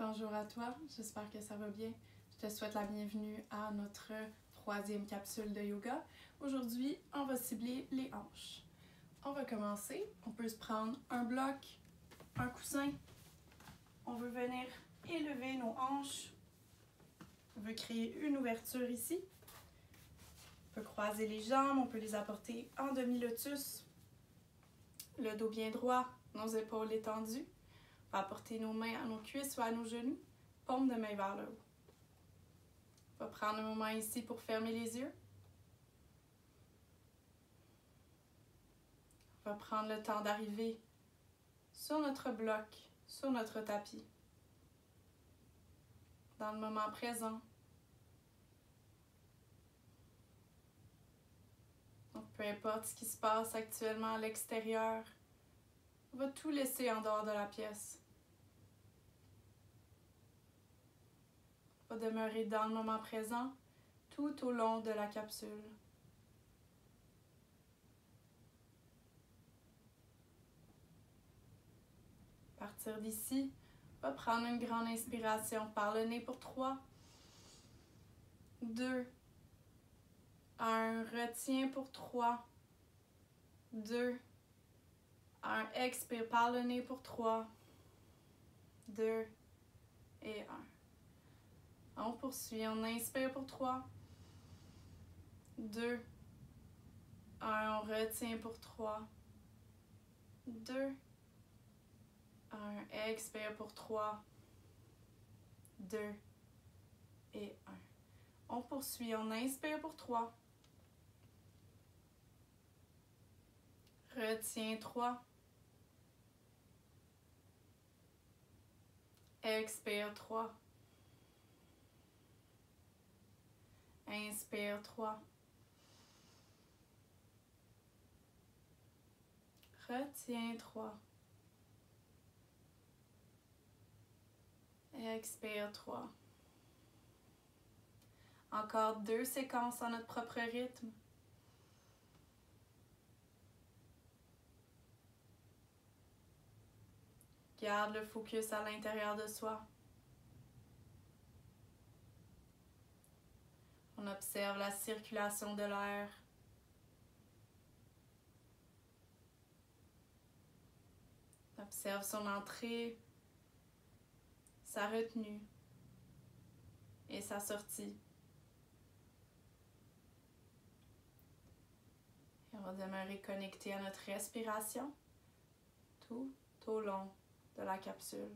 Bonjour à toi, j'espère que ça va bien. Je te souhaite la bienvenue à notre troisième capsule de yoga. Aujourd'hui, on va cibler les hanches. On va commencer. On peut se prendre un bloc, un coussin. On veut venir élever nos hanches. On veut créer une ouverture ici. On peut croiser les jambes, on peut les apporter en demi-lotus. Le dos bien droit, nos épaules étendues. Va apporter nos mains à nos cuisses ou à nos genoux, paume de main vers le haut. Va prendre un moment ici pour fermer les yeux. On va prendre le temps d'arriver sur notre bloc, sur notre tapis, dans le moment présent. Donc, peu importe ce qui se passe actuellement à l'extérieur, va tout laisser en dehors de la pièce. Va demeurer dans le moment présent tout au long de la capsule. Partir d'ici, va prendre une grande inspiration par le nez pour 3, 2, 1, retiens pour 3, 2, 1, expire par le nez pour 3, 2 et 1. On poursuit, on inspire pour 3, 2, 1, on retient pour 3, 2, 1, expire pour 3, 2 et 1. On poursuit, on inspire pour 3, Retiens 3. Expire 3. Inspire 3. Retiens 3. Expire 3. Encore deux séquences à notre propre rythme. Garde le focus à l'intérieur de soi. On observe la circulation de l'air. On observe son entrée, sa retenue et sa sortie. Et on va demeurer connecté à notre respiration tout au long de la capsule.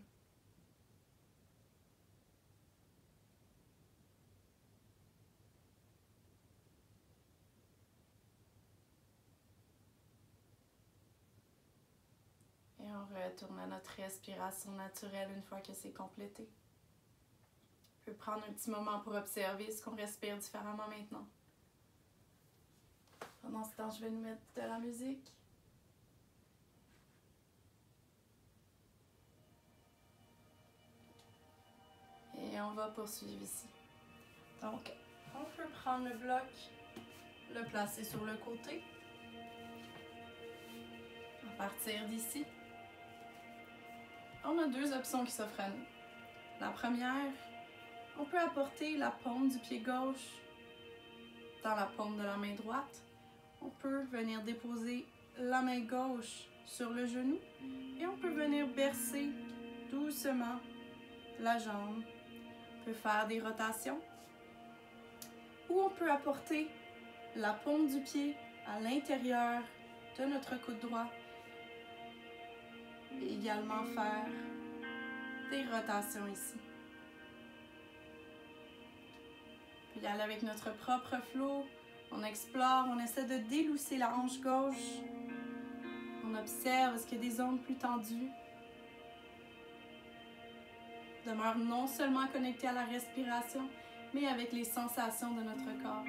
Et on retourne à notre respiration naturelle une fois que c'est complété. On peut prendre un petit moment pour observer ce qu'on respire différemment maintenant. Pendant ce temps, je vais nous mettre de la musique. Et on va poursuivre ici. Donc, on peut prendre le bloc, le placer sur le côté. À partir d'ici, on a deux options qui s'offrent à nous. La première, on peut apporter la paume du pied gauche dans la paume de la main droite. On peut venir déposer la main gauche sur le genou et on peut venir bercer doucement la jambe peut faire des rotations. Ou on peut apporter la paume du pied à l'intérieur de notre coude droit. Et également faire des rotations ici. Puis aller avec notre propre flot. On explore, on essaie de délousser la hanche gauche. On observe, est-ce qu'il y a des zones plus tendues? Demeure non seulement connecté à la respiration, mais avec les sensations de notre corps.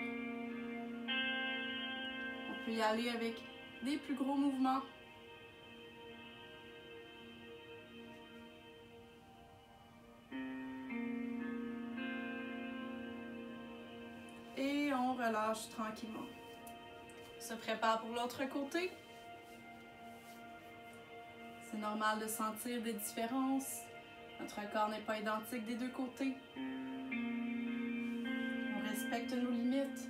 On peut y aller avec des plus gros mouvements. Et on relâche tranquillement. On se prépare pour l'autre côté. C'est normal de sentir des différences Notre corps n'est pas identique des deux côtés. On respecte nos limites.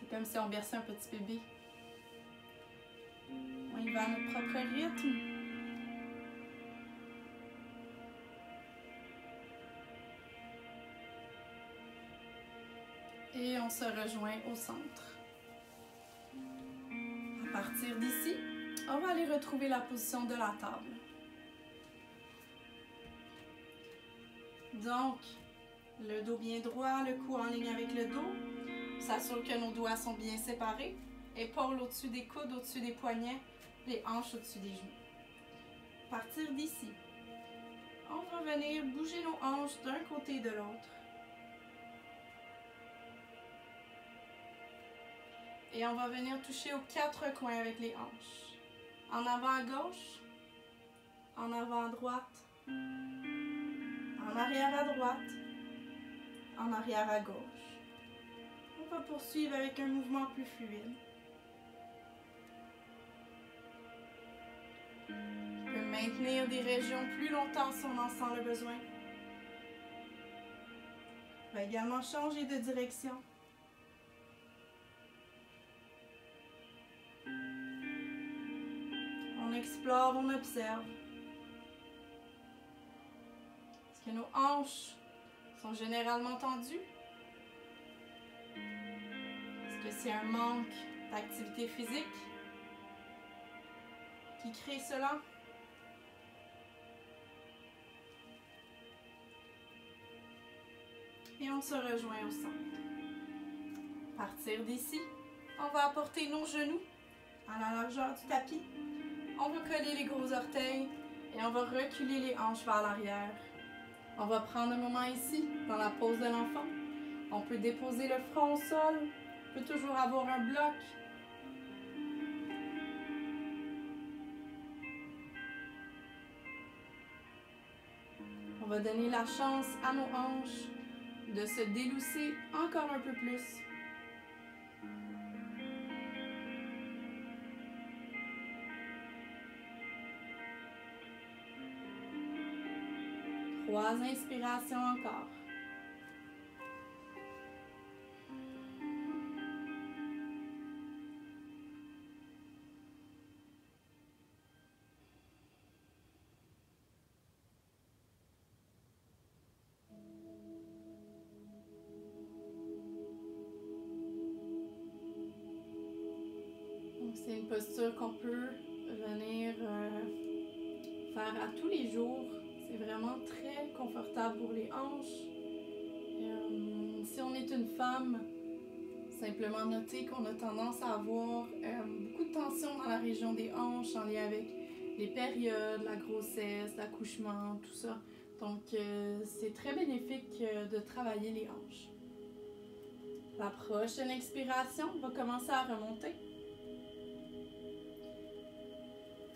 C'est comme si on berçait un petit bébé. On y va à notre propre rythme. Et on se rejoint au centre. À partir d'ici, on va aller retrouver la position de la table. Donc, le dos bien droit, le cou en ligne avec le dos. S'assure que nos doigts sont bien séparés. Épaules au-dessus des coudes, au-dessus des poignets, les hanches au-dessus des genoux. Partir d'ici, on va venir bouger nos hanches d'un côté et de l'autre. Et on va venir toucher aux quatre coins avec les hanches. En avant à gauche, en avant à droite, en arrière à droite, en arrière à gauche. On va poursuivre avec un mouvement plus fluide. On peut maintenir des régions plus longtemps si on en sent le besoin. On va également changer de direction. On explore, on observe. Est-ce que nos hanches sont généralement tendues? Est-ce que c'est un manque d'activité physique qui crée cela? Et on se rejoint au centre. À partir d'ici, on va apporter nos genoux à la largeur du tapis. On va coller les gros orteils et on va reculer les hanches vers l'arrière. On va prendre un moment ici, dans la pose de l'enfant. On peut déposer le front au sol. On peut toujours avoir un bloc. On va donner la chance à nos hanches de se délousser encore un peu plus. Trois inspirations encore. Simplement noter qu'on a tendance à avoir euh, beaucoup de tension dans la région des hanches en lien avec les périodes, la grossesse, l'accouchement, tout ça. Donc euh, c'est très bénéfique euh, de travailler les hanches. La prochaine expiration va commencer à remonter.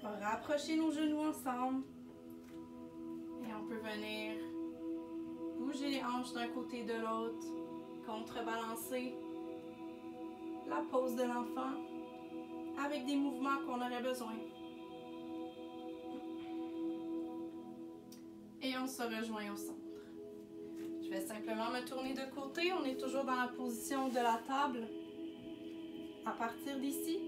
On va rapprocher nos genoux ensemble. Et on peut venir bouger les hanches d'un côté et de l'autre, contrebalancer la pose de l'enfant avec des mouvements qu'on aurait besoin. Et on se rejoint au centre. Je vais simplement me tourner de côté. On est toujours dans la position de la table. À partir d'ici,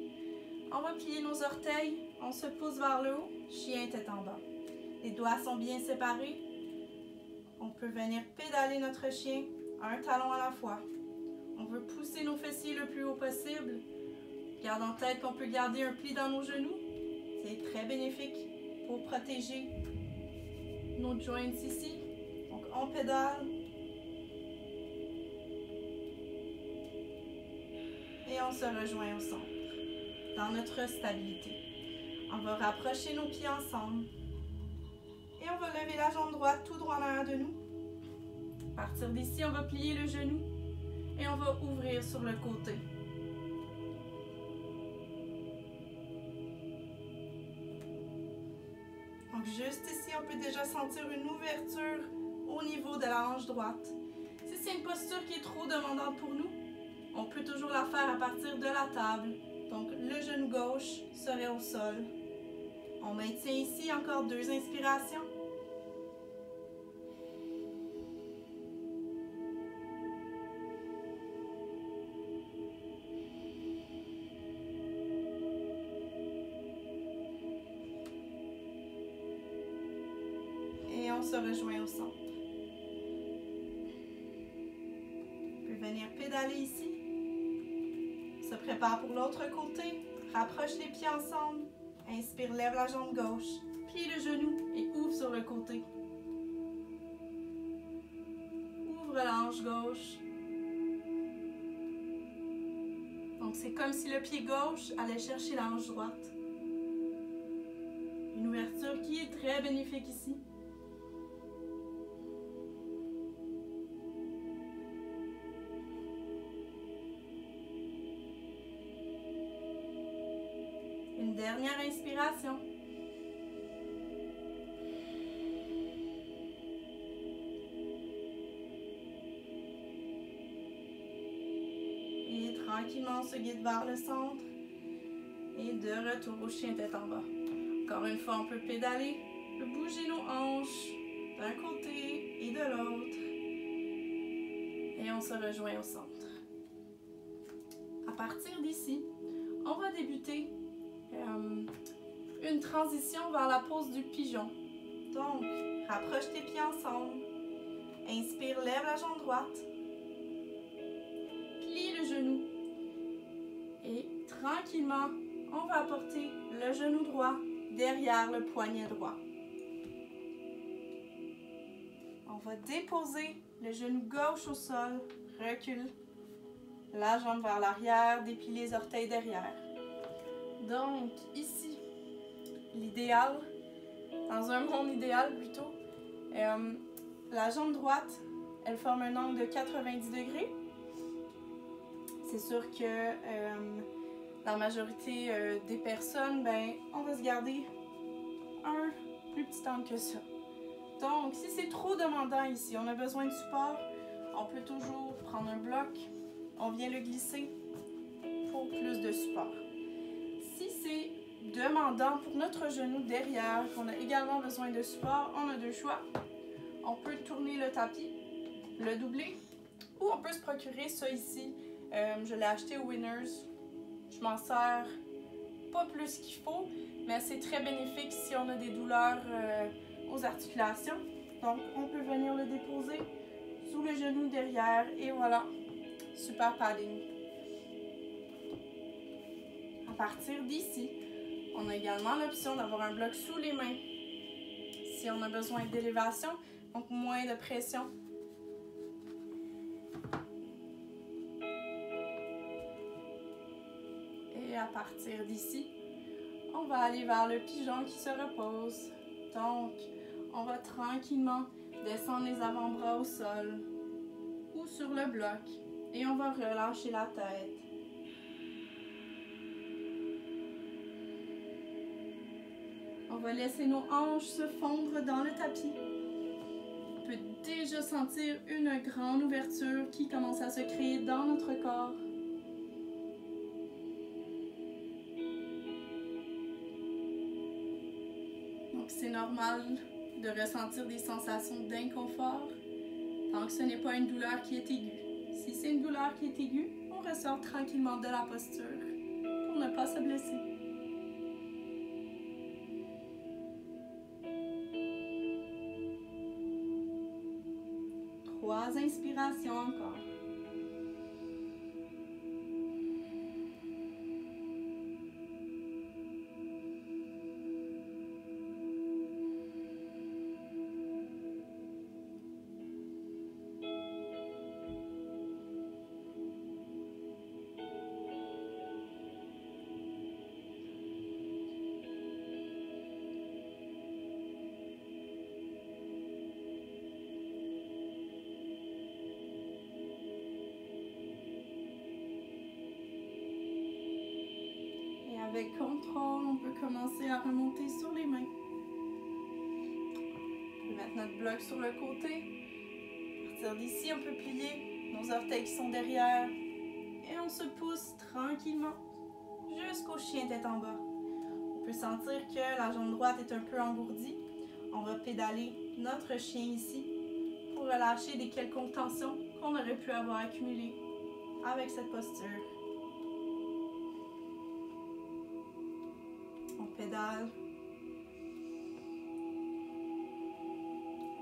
on va plier nos orteils. On se pousse vers le haut. Chien tête en bas. Les doigts sont bien séparés. On peut venir pédaler notre chien un talon à la fois. On veut pousser nos fessiers le plus haut possible. Garde en tête qu'on peut garder un pli dans nos genoux. C'est très bénéfique pour protéger nos joints ici. Donc on pédale. Et on se rejoint au centre, dans notre stabilité. On va rapprocher nos pieds ensemble. Et on va lever la jambe droite tout droit en arrière de nous. À partir d'ici, on va plier le genou et on va ouvrir sur le côté. Donc juste ici, on peut déjà sentir une ouverture au niveau de la hanche droite. Si c'est une posture qui est trop demandante pour nous, on peut toujours la faire à partir de la table. Donc le genou gauche serait au sol On maintient ici encore deux inspirations. Se rejoint au centre. On peut venir pédaler ici. Se prépare pour l'autre côté. Rapproche les pieds ensemble. Inspire, lève la jambe gauche. Plie le genou et ouvre sur le côté. Ouvre la hanche gauche. Donc c'est comme si le pied gauche allait chercher la hanche droite. Une ouverture qui est très bénéfique ici. Et tranquillement, on se guide vers le centre. Et de retour au chien tête en bas. Encore une fois, on peut pédaler, bouger nos hanches d'un côté et de l'autre. Et on se rejoint au centre. À partir d'ici, on va débuter euh, une transition vers la pose du pigeon. Donc, rapproche tes pieds ensemble. Inspire, lève la jambe droite. Plie le genou. Et tranquillement, on va apporter le genou droit derrière le poignet droit. On va déposer le genou gauche au sol, recule la jambe vers l'arrière, déplie les orteils derrière. Donc, ici, l'idéal, dans un monde idéal plutôt, euh, la jambe droite, elle forme un angle de 90 degrés. C'est sûr que euh, la majorité euh, des personnes, ben, on va se garder un plus petit angle que ça. Donc, si c'est trop demandant ici, on a besoin de support, on peut toujours prendre un bloc, on vient le glisser pour plus de support demandant pour notre genou derrière, qu'on a également besoin de support, on a deux choix. On peut tourner le tapis, le doubler, ou on peut se procurer ça ici. Euh, je l'ai acheté au Winners. Je m'en sers pas plus qu'il faut, mais c'est très bénéfique si on a des douleurs euh, aux articulations. Donc, on peut venir le déposer sous le genou derrière et voilà, super padding. À partir d'ici, on a également l'option d'avoir un bloc sous les mains si on a besoin d'élévation, donc moins de pression. Et à partir d'ici, on va aller vers le pigeon qui se repose. Donc, on va tranquillement descendre les avant-bras au sol ou sur le bloc et on va relâcher la tête. On va laisser nos hanches se fondre dans le tapis. On peut déjà sentir une grande ouverture qui commence à se créer dans notre corps. Donc c'est normal de ressentir des sensations d'inconfort tant que ce n'est pas une douleur qui est aiguë. Si c'est une douleur qui est aiguë, on ressort tranquillement de la posture pour ne pas se blesser. Trois inspirations encore. Sur le côté. Partir d'ici, on peut plier nos orteils qui sont derrière. Et on se pousse tranquillement jusqu'au chien tête en bas. On peut sentir que la jambe droite est un peu engourdie. On va pédaler notre chien ici pour relâcher des quelconques tensions qu'on aurait pu avoir accumulées avec cette posture. On pédale.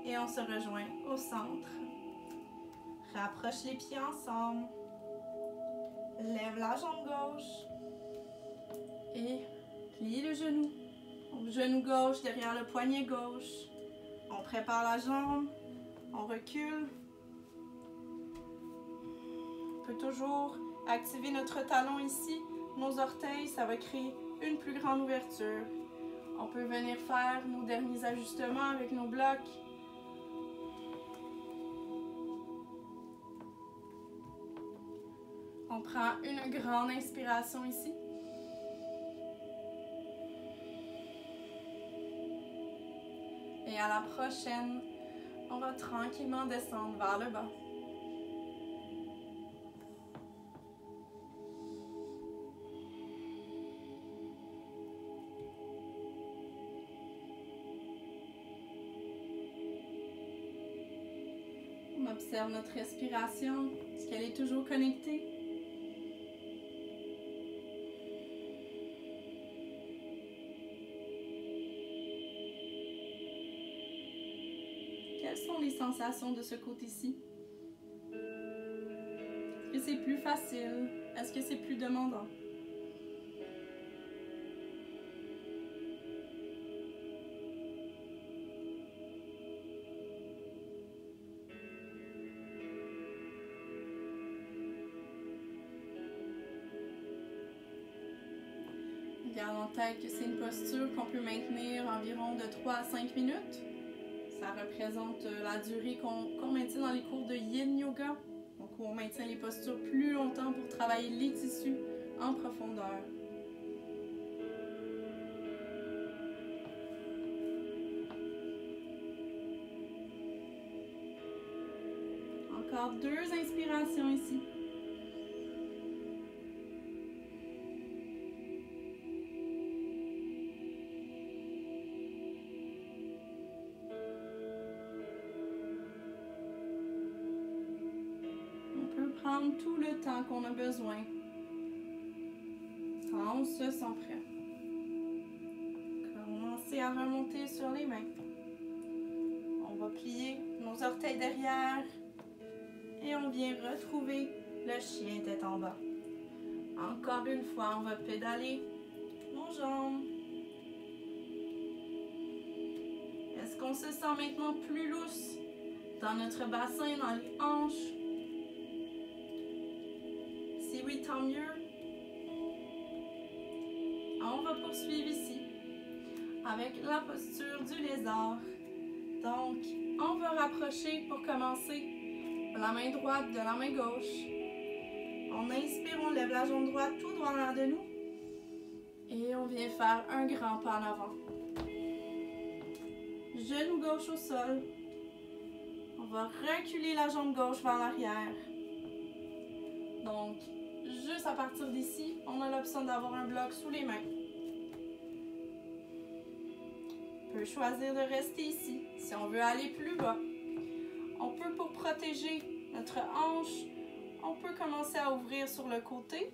Et on se rejoint au centre. Rapproche les pieds ensemble. Lève la jambe gauche. Et plie le genou. genou gauche derrière le poignet gauche. On prépare la jambe. On recule. On peut toujours activer notre talon ici. Nos orteils, ça va créer une plus grande ouverture. On peut venir faire nos derniers ajustements avec nos blocs. On prend une grande inspiration ici. Et à la prochaine, on va tranquillement descendre vers le bas. On observe notre respiration. Est-ce qu'elle est toujours connectée? De ce côté-ci? Est-ce que c'est plus facile? Est-ce que c'est plus demandant? Garde en tête que c'est une posture qu'on peut maintenir environ de 3 à 5 minutes. Représente euh, la durée qu'on maintient dans les cours de Yin Yoga. Donc, on maintient les postures plus longtemps pour travailler les tissus en profondeur. Encore deux inspirations ici. Tout le temps qu'on a besoin on se sent prêt. Commencez à remonter sur les mains. On va plier nos orteils derrière et on vient retrouver le chien tête en bas. Encore une fois, on va pédaler nos jambes. Est-ce qu'on se sent maintenant plus lousse dans notre bassin, dans les hanches? Avec la posture du lézard. Donc, on va rapprocher pour commencer la main droite de la main gauche. On inspire, on lève la jambe droite tout droit en de nous. Et on vient faire un grand pas en avant. Genou gauche au sol. On va reculer la jambe gauche vers l'arrière. Donc, juste à partir d'ici, on a l'option d'avoir un bloc sous les mains. Choisir de rester ici si on veut aller plus bas. On peut, pour protéger notre hanche, on peut commencer à ouvrir sur le côté.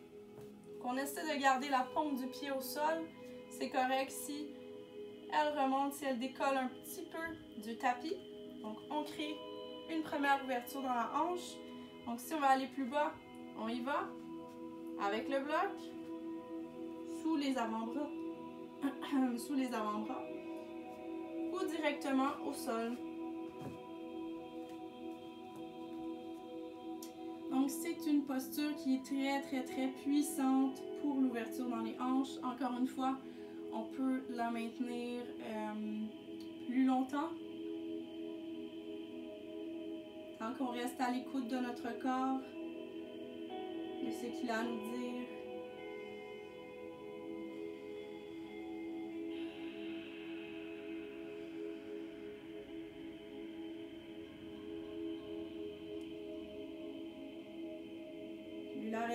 On essaie de garder la pompe du pied au sol. C'est correct si elle remonte, si elle décolle un petit peu du tapis. Donc, on crée une première ouverture dans la hanche. Donc, si on va aller plus bas, on y va avec le bloc sous les avant-bras, sous les avant-bras directement au sol. Donc c'est une posture qui est très très très puissante pour l'ouverture dans les hanches. Encore une fois, on peut la maintenir euh, plus longtemps. Tant qu'on reste à l'écoute de notre corps, de ce qu'il a à nous dire.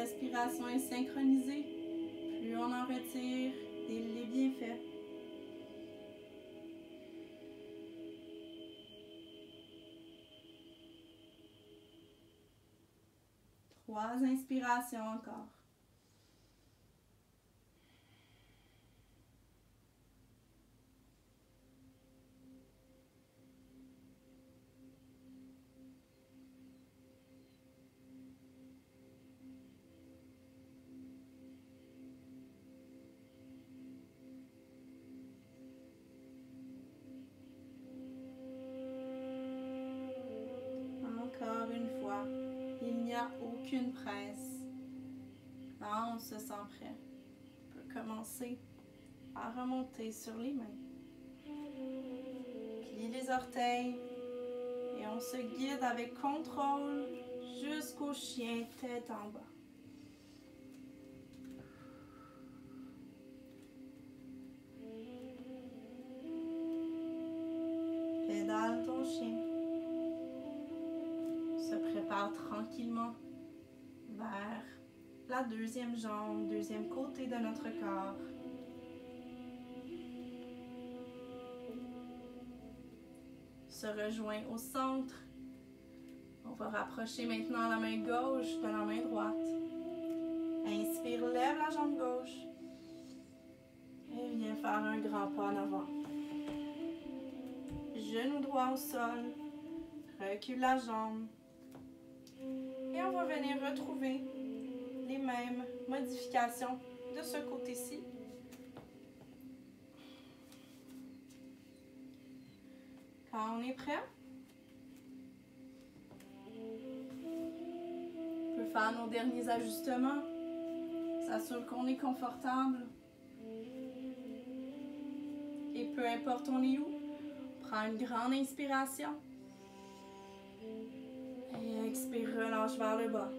Respiration est synchronisée, plus on en retire les bienfaits. Trois inspirations. Encore presse. Quand on se sent prêt, on peut commencer à remonter sur les mains. Plie les orteils et on se guide avec contrôle jusqu'au chien tête en bas. Pédale ton chien. Se prépare tranquillement la deuxième jambe, deuxième côté de notre corps. Se rejoint au centre. On va rapprocher maintenant la main gauche de la main droite. Inspire, lève la jambe gauche. Et viens faire un grand pas en avant. Genou droit au sol. Recule la jambe. Et on va venir retrouver les mêmes modifications de ce côté-ci. Quand on est prêt, on peut faire nos derniers ajustements. S'assure qu'on est confortable. Et peu importe on est où, prends une grande inspiration. Et expire, relâche vers le bas.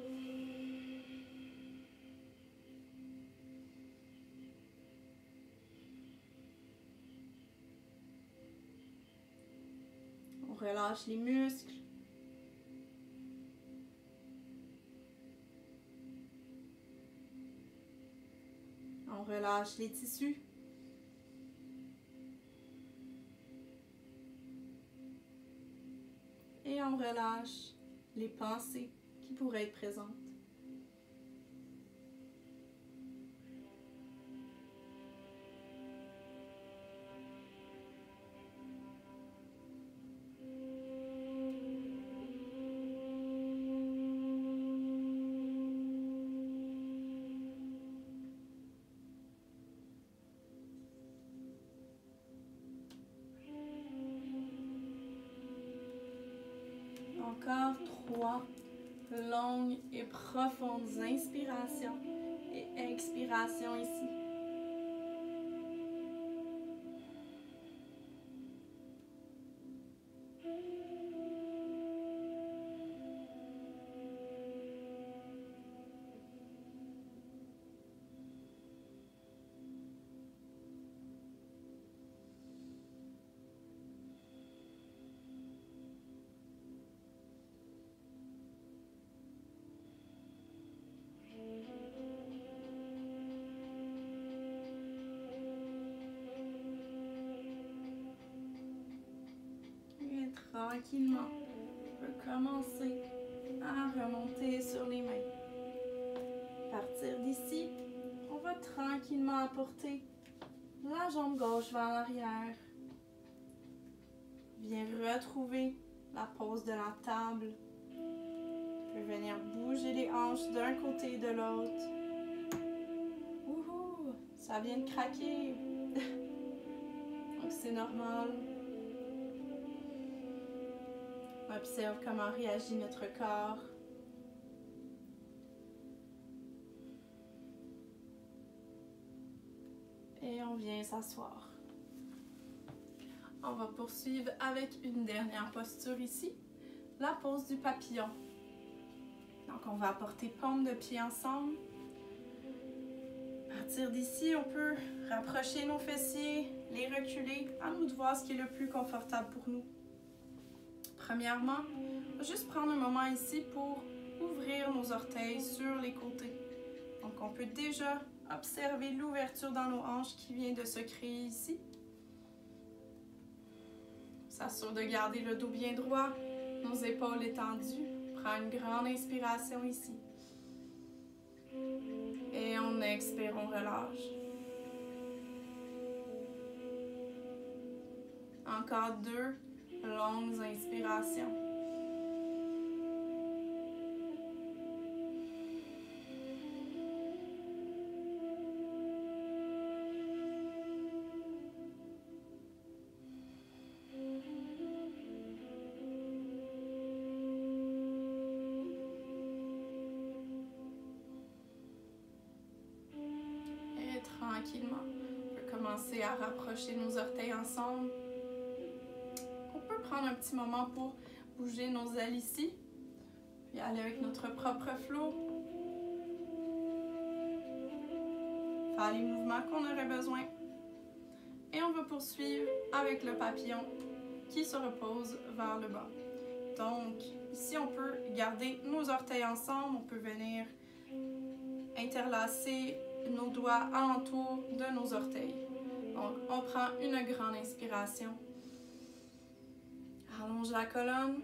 Relâche les muscles. On relâche les tissus. Et on relâche les pensées qui pourraient être présentes. Expirations ici. Tranquillement, on peut commencer à remonter sur les mains. À partir d'ici, on va tranquillement apporter la jambe gauche vers l'arrière. Viens retrouver la pose de la table. On peut venir bouger les hanches d'un côté et de l'autre. Wouhou! Ça vient de craquer. Donc c'est normal. Observe comment réagit notre corps. Et on vient s'asseoir. On va poursuivre avec une dernière posture ici, la pose du papillon. Donc on va apporter paume de pied ensemble. À partir d'ici, on peut rapprocher nos fessiers, les reculer, à nous de voir ce qui est le plus confortable pour nous. Premièrement, on va juste prendre un moment ici pour ouvrir nos orteils sur les côtés. Donc on peut déjà observer l'ouverture dans nos hanches qui vient de se créer ici. S'assure de garder le dos bien droit, nos épaules étendues. Prends une grande inspiration ici. Et on expire, on relâche. Encore deux longues inspirations. tranquillement. On peut commencer à rapprocher nos orteils ensemble. Petit moment pour bouger nos ailes ici. Puis aller avec notre propre flot. Faire les mouvements qu'on aurait besoin. Et on va poursuivre avec le papillon qui se repose vers le bas. Donc, ici, on peut garder nos orteils ensemble. On peut venir interlacer nos doigts alentour de nos orteils. Donc, on prend une grande inspiration. Allonge la colonne.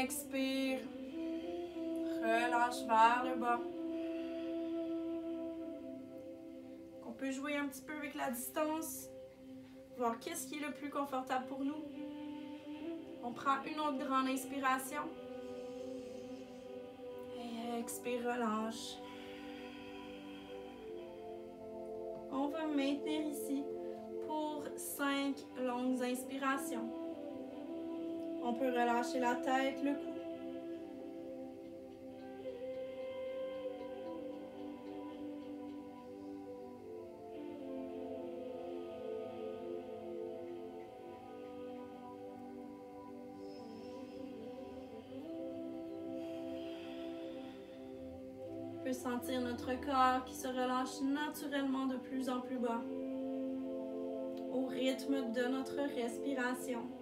expire. Relâche vers le bas. On peut jouer un petit peu avec la distance. Voir qu'est-ce qui est le plus confortable pour nous. On prend une autre grande inspiration. Et expire, relâche. On va maintenir ici pour 5 longues inspirations. On peut relâcher la tête, le cou. sentir notre corps qui se relâche naturellement de plus en plus bas au rythme de notre respiration.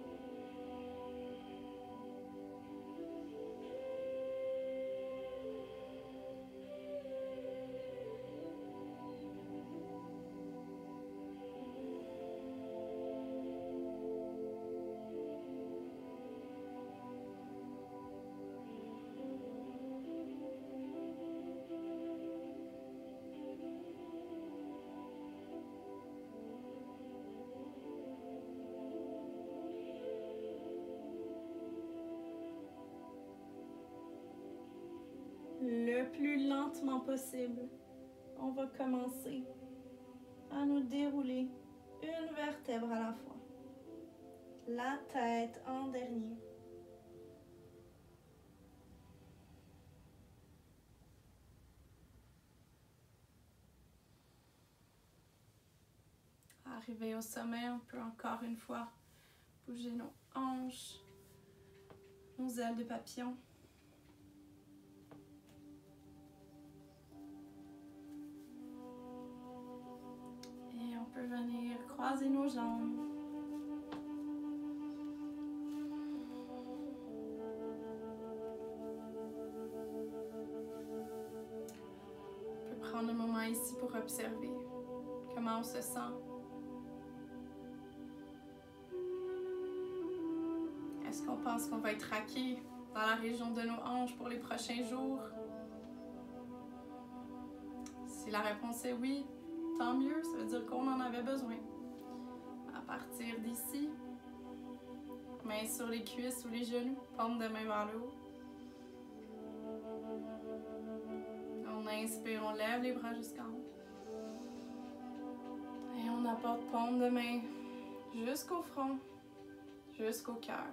Plus lentement possible, on va commencer à nous dérouler une vertèbre à la fois. La tête en dernier. Arrivé au sommet, on peut encore une fois bouger nos hanches, nos ailes de papillon. Peut venir croiser nos jambes. On peut prendre un moment ici pour observer comment on se sent. Est-ce qu'on pense qu'on va être raqué dans la région de nos hanches pour les prochains jours? Si la réponse est oui, tant mieux, ça veut dire qu'on en avait besoin. À partir d'ici, main sur les cuisses ou les genoux, paume de main vers le haut. On inspire, on lève les bras jusqu'en haut. Et on apporte paume de main jusqu'au front, jusqu'au cœur.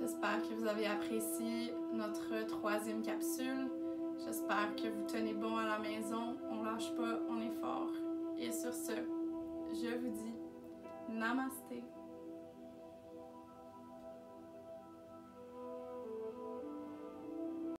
J'espère que vous avez apprécié notre troisième capsule. J'espère que vous tenez bon à la maison. On lâche pas, on est fort. Et sur ce, je vous dis Namasté.